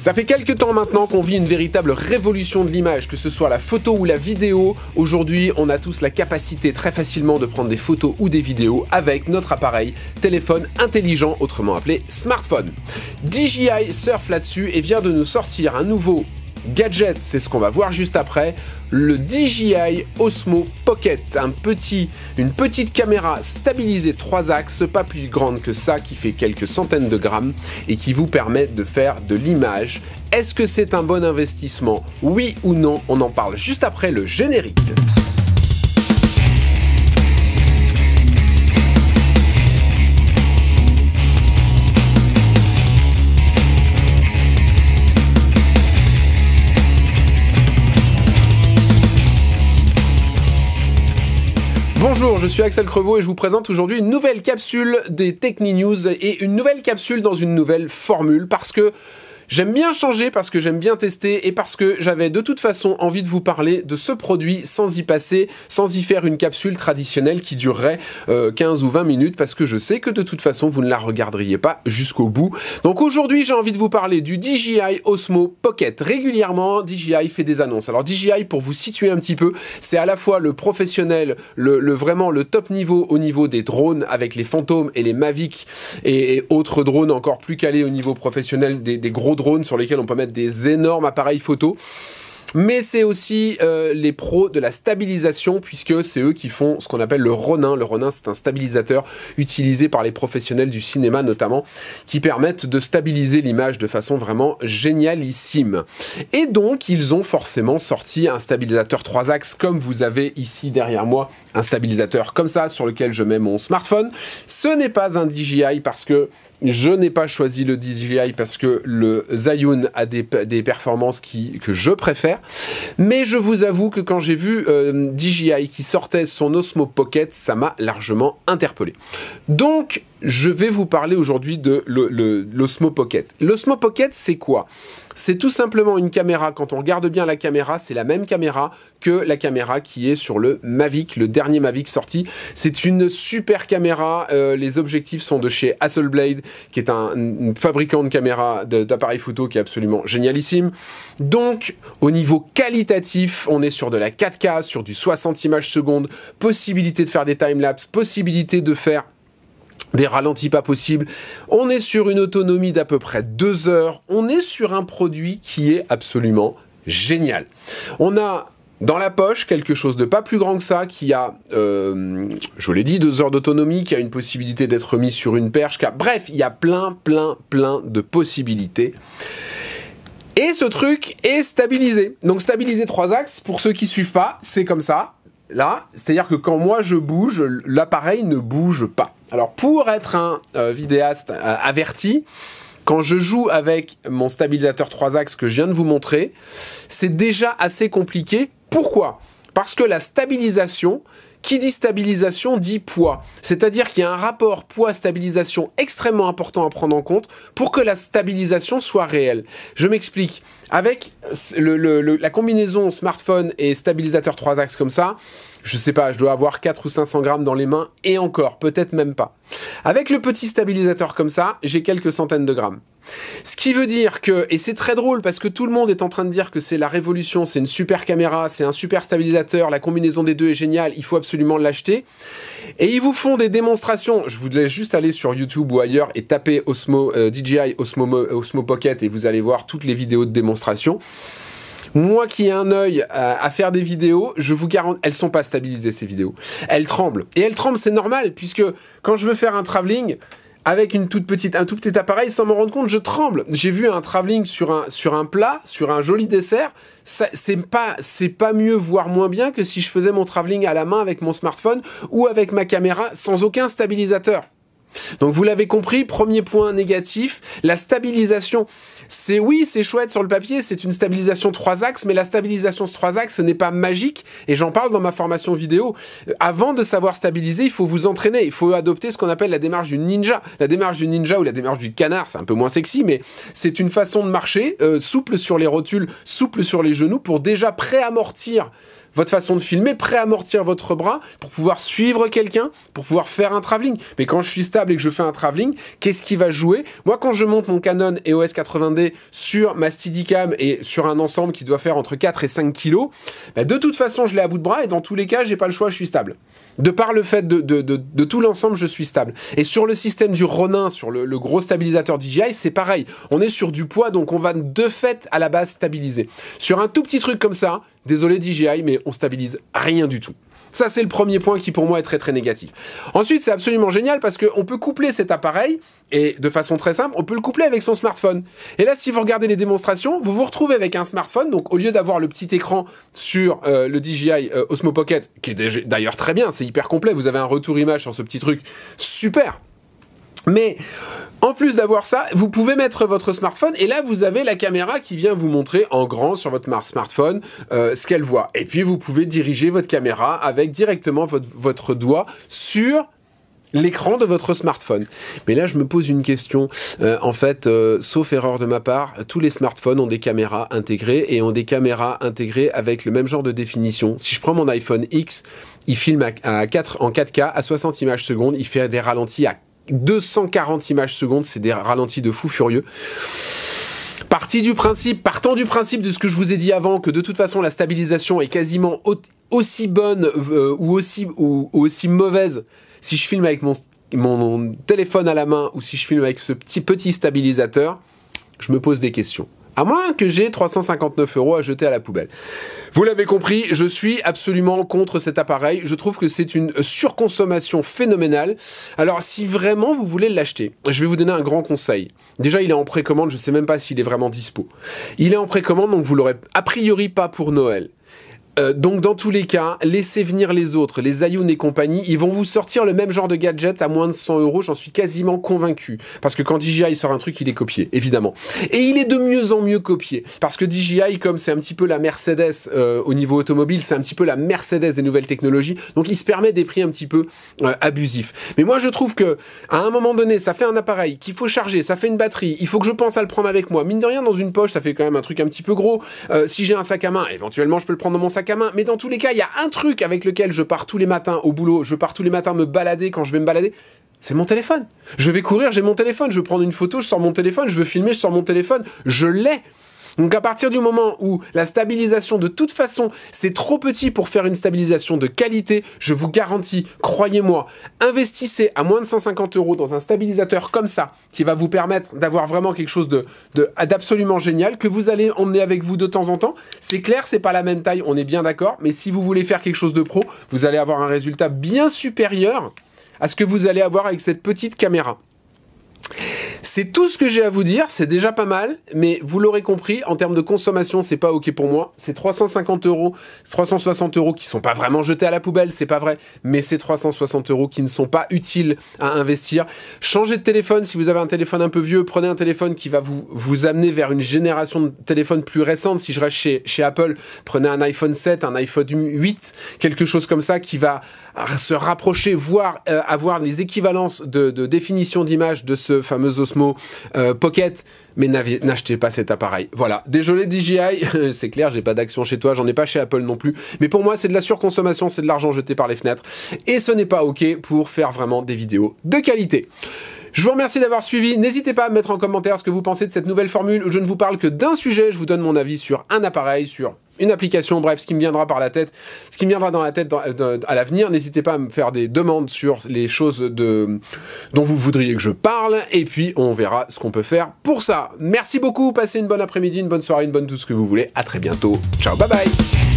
Ça fait quelques temps maintenant qu'on vit une véritable révolution de l'image, que ce soit la photo ou la vidéo. Aujourd'hui, on a tous la capacité très facilement de prendre des photos ou des vidéos avec notre appareil téléphone intelligent, autrement appelé smartphone. DJI surfe là-dessus et vient de nous sortir un nouveau gadget, c'est ce qu'on va voir juste après, le DJI Osmo Pocket, une petite caméra stabilisée 3 axes, pas plus grande que ça, qui fait quelques centaines de grammes et qui vous permet de faire de l'image. Est-ce que c'est un bon investissement? Oui ou non? On en parle juste après le générique. Bonjour, je suis Axel Crevaux et je vous présente aujourd'hui une nouvelle capsule des Techni News et une nouvelle capsule dans une nouvelle formule parce que J'aime bien changer parce que j'aime bien tester et parce que j'avais de toute façon envie de vous parler de ce produit sans y passer, sans y faire une capsule traditionnelle qui durerait 15 euh, ou 20 minutes parce que je sais que de toute façon vous ne la regarderiez pas jusqu'au bout. Donc aujourd'hui j'ai envie de vous parler du DJI Osmo Pocket. Régulièrement DJI fait des annonces. Alors DJI pour vous situer un petit peu, c'est à la fois le professionnel, le, vraiment le top niveau au niveau des drones avec les fantômes et les Mavic et, autres drones encore plus calés au niveau professionnel des, des gros drones sur lesquels on peut mettre des énormes appareils photo mais c'est aussi euh, les pros de la stabilisation puisque c'est eux qui font ce qu'on appelle le Ronin. Le Ronin, c'est un stabilisateur utilisé par les professionnels du cinéma notamment, qui permettent de stabiliser l'image de façon vraiment génialissime. Et donc, ils ont forcément sorti un stabilisateur 3 axes comme vous avez ici derrière moi, un stabilisateur comme ça sur lequel je mets mon smartphone. Ce n'est pas un DJI parce que je n'ai pas choisi le DJI parce que le Zhiyun a des, performances qui, que je préfère. Mais je vous avoue que quand j'ai vu euh, DJI qui sortait son Osmo Pocket, ça m'a largement interpellé. Donc, je vais vous parler aujourd'hui de l'Osmo Pocket. L'Osmo Pocket, c'est quoi? C'est tout simplement une caméra, quand on regarde bien la caméra, c'est la même caméra que la caméra qui est sur le Mavic, le dernier Mavic sorti. C'est une super caméra, euh, les objectifs sont de chez Hasselblad, qui est un, fabricant de caméras, d'appareils photo qui est absolument génialissime. Donc, au niveau qualitatif, on est sur de la 4K, sur du 60 images secondes, possibilité de faire des timelapses, possibilité de faire des ralentis pas possibles. On est sur une autonomie d'à peu près deux heures. On est sur un produit qui est absolument génial. On a dans la poche quelque chose de pas plus grand que ça, qui a, euh, je l'ai dit, deux heures d'autonomie, qui a une possibilité d'être mis sur une perche. Bref, il y a plein, plein, plein de possibilités. Et ce truc est stabilisé. Donc stabilisé trois axes, pour ceux qui suivent pas, c'est comme ça. Là, c'est-à-dire que quand moi je bouge, l'appareil ne bouge pas. Alors pour être un euh, vidéaste euh, averti, quand je joue avec mon stabilisateur 3 axes que je viens de vous montrer, c'est déjà assez compliqué. Pourquoi? Parce que la stabilisation, qui dit stabilisation dit poids. C'est-à-dire qu'il y a un rapport poids-stabilisation extrêmement important à prendre en compte pour que la stabilisation soit réelle. Je m'explique. Avec la combinaison smartphone et stabilisateur 3 axes comme ça, je sais pas, je dois avoir 4 ou 500 grammes dans les mains et encore, peut-être même pas. Avec le petit stabilisateur comme ça, j'ai quelques centaines de grammes. Ce qui veut dire que, et c'est très drôle parce que tout le monde est en train de dire que c'est la révolution, c'est une super caméra, c'est un super stabilisateur, la combinaison des deux est géniale, il faut absolument l'acheter. Et ils vous font des démonstrations. Je vous laisse juste aller sur YouTube ou ailleurs et taper Osmo, euh, DJI Osmo, Osmo Pocket et vous allez voir toutes les vidéos de démonstration. Moi qui ai un œil à, faire des vidéos, je vous garantis, elles sont pas stabilisées ces vidéos. Elles tremblent. Et elles tremblent, c'est normal, puisque quand je veux faire un travelling, avec une toute petite, un tout petit appareil, sans m'en rendre compte, je tremble. J'ai vu un travelling sur un, sur un plat, sur un joli dessert. C'est pas, c'est pas mieux, voire moins bien que si je faisais mon travelling à la main avec mon smartphone ou avec ma caméra sans aucun stabilisateur. Donc vous l'avez compris, premier point négatif, la stabilisation. C'est oui, c'est chouette sur le papier, c'est une stabilisation 3 axes, mais la stabilisation 3 axes ce n'est pas magique, et j'en parle dans ma formation vidéo. Avant de savoir stabiliser, il faut vous entraîner, il faut adopter ce qu'on appelle la démarche du ninja. La démarche du ninja ou la démarche du canard, c'est un peu moins sexy, mais c'est une façon de marcher, euh, souple sur les rotules, souple sur les genoux, pour déjà préamortir votre façon de filmer, préamortir votre bras pour pouvoir suivre quelqu'un, pour pouvoir faire un travelling. Mais quand je suis stable et que je fais un travelling, qu'est-ce qui va jouer? Moi, quand je monte mon Canon EOS 80D sur ma Steadicam et sur un ensemble qui doit faire entre 4 et 5 kilos, bah, de toute façon, je l'ai à bout de bras et dans tous les cas, j'ai pas le choix, je suis stable. De par le fait de, tout l'ensemble, je suis stable. Et sur le système du Ronin, sur le gros stabilisateur DJI, c'est pareil. On est sur du poids, donc on va de fait à la base stabiliser. Sur un tout petit truc comme ça, désolé DJI, mais on stabilise rien du tout. Ça, c'est le premier point qui pour moi est très très négatif. Ensuite, c'est absolument génial parce qu'on peut coupler cet appareil et de façon très simple, on peut le coupler avec son smartphone. Et là, si vous regardez les démonstrations, vous vous retrouvez avec un smartphone. Donc, au lieu d'avoir le petit écran sur euh, le DJI euh, Osmo Pocket, qui est d'ailleurs très bien, c'est hyper complet. Vous avez un retour image sur ce petit truc, super. Mais en plus d'avoir ça, vous pouvez mettre votre smartphone et là vous avez la caméra qui vient vous montrer en grand sur votre smartphone euh, ce qu'elle voit. Et puis vous pouvez diriger votre caméra avec directement votre, doigt sur l'écran de votre smartphone. Mais là, je me pose une question. Euh, en fait, euh, sauf erreur de ma part, tous les smartphones ont des caméras intégrées et ont des caméras intégrées avec le même genre de définition. Si je prends mon iPhone X, il filme à, 4, en 4K à 60 images secondes, il fait des ralentis à 240 images secondes, c'est des ralentis de fou furieux. Parti du principe, partant du principe de ce que je vous ai dit avant, que de toute façon la stabilisation est quasiment aussi bonne euh, ou, aussi, mauvaise si je filme avec mon, mon téléphone à la main ou si je filme avec ce petit petit stabilisateur, je me pose des questions. À moins que j'ai 359 euros à jeter à la poubelle. Vous l'avez compris, je suis absolument contre cet appareil. Je trouve que c'est une surconsommation phénoménale. Alors, si vraiment vous voulez l'acheter, je vais vous donner un grand conseil. Déjà, il est en précommande, je sais même pas s'il est vraiment dispo. Il est en précommande, donc vous l'aurez a priori pas pour Noël. Euh, donc dans tous les cas, laissez venir les autres, les Ayun et compagnie, ils vont vous sortir le même genre de gadget à moins de 100 euros, j'en suis quasiment convaincu. Parce que quand DJI sort un truc, il est copié, évidemment. Et il est de mieux en mieux copié. Parce que DJI, comme c'est un petit peu la Mercedes euh, au niveau automobile, c'est un petit peu la Mercedes des nouvelles technologies, donc il se permet des prix un petit peu euh, abusifs. Mais moi je trouve que à un moment donné, ça fait un appareil qu'il faut charger, ça fait une batterie, il faut que je pense à le prendre avec moi. Mine de rien, dans une poche, ça fait quand même un truc un petit peu gros. si j'ai un sac à main, éventuellement je peux le prendre dans mon sac main, mais dans tous les cas, il y a un truc avec lequel je pars tous les matins au boulot, je pars tous les matins me balader quand je vais me balader, c'est mon téléphone. Je vais courir, j'ai mon téléphone, je veux prendre une photo, je sors mon téléphone, je veux filmer, je sors mon téléphone, je l'ai. Donc à partir du moment où la stabilisation de toute façon c'est trop petit pour faire une stabilisation de qualité, je vous garantis, croyez-moi, investissez à moins de 150 euros dans un stabilisateur comme ça qui va vous permettre d'avoir vraiment quelque chose d'absolument génial que vous allez emmener avec vous de temps en temps. C'est clair, c'est pas la même taille, on est bien d'accord, mais si vous voulez faire quelque chose de pro, vous allez avoir un résultat bien supérieur à ce que vous allez avoir avec cette petite caméra. C'est tout ce que j'ai à vous dire, c'est déjà pas mal, mais vous l'aurez compris, en termes de consommation, c'est pas ok pour moi. C'est 350 euros, 360 euros qui sont pas vraiment jetés à la poubelle, c'est pas vrai, mais c'est 360 euros qui ne sont pas utiles à investir. Changez de téléphone si vous avez un téléphone un peu vieux, prenez un téléphone qui va vous, amener vers une génération de téléphones plus récente. Si je reste chez, Apple, prenez un iPhone 7, un iPhone 8, quelque chose comme ça qui va se rapprocher, voire euh, avoir les équivalences de définition d'image de ce fameux Osmo euh, Pocket, mais n'achetez pas cet appareil. Voilà, désolé DJI, c'est clair, j'ai pas d'action chez toi, j'en ai pas chez Apple non plus, mais pour moi c'est de la surconsommation, c'est de l'argent jeté par les fenêtres, et ce n'est pas ok pour faire vraiment des vidéos de qualité. Je vous remercie d'avoir suivi. N'hésitez pas à mettre en commentaire ce que vous pensez de cette nouvelle formule je ne vous parle que d'un sujet. Je vous donne mon avis sur un appareil, sur une application, bref, ce qui me viendra par la tête, ce qui me viendra dans la tête à l'avenir. N'hésitez pas à me faire des demandes sur les choses dont vous voudriez que je parle. Et puis, on verra ce qu'on peut faire pour ça. Merci beaucoup. Passez une bonne après-midi, une bonne soirée, une bonne tout ce que vous voulez. À très bientôt. Ciao, bye bye.